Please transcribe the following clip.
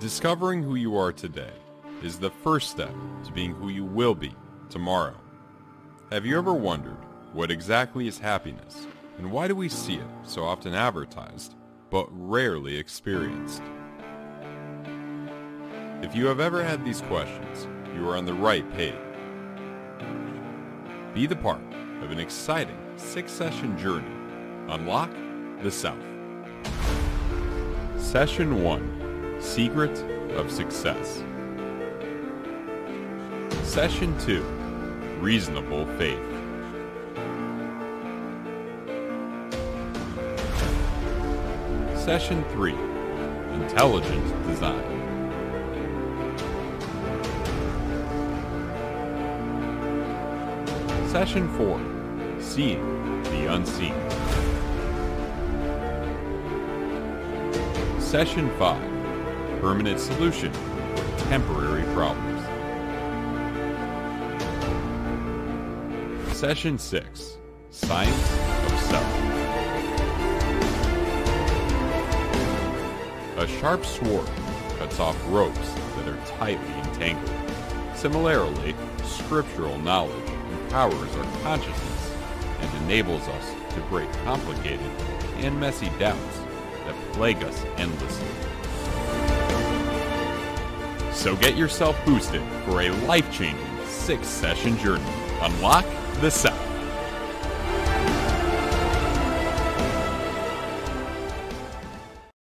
Discovering who you are today is the first step to being who you will be tomorrow. Have you ever wondered what exactly is happiness and why do we see it so often advertised but rarely experienced? If you have ever had these questions, you are on the right page. Be the part of an exciting six-session journey. Unlock the Self. Session 1 Secret of Success. Session 2 Reasonable Faith. Session 3 Intelligent Design. Session 4 Seeing the Unseen. Session 5 Permanent Solution for Temporary Problems. Session 6 Science of Self. A sharp sword cuts off ropes that are tightly entangled. Similarly, scriptural knowledge empowers our consciousness and enables us to break complicated and messy doubts that plague us endlessly. So get yourself boosted for a life-changing six-session journey. Unlock the Self.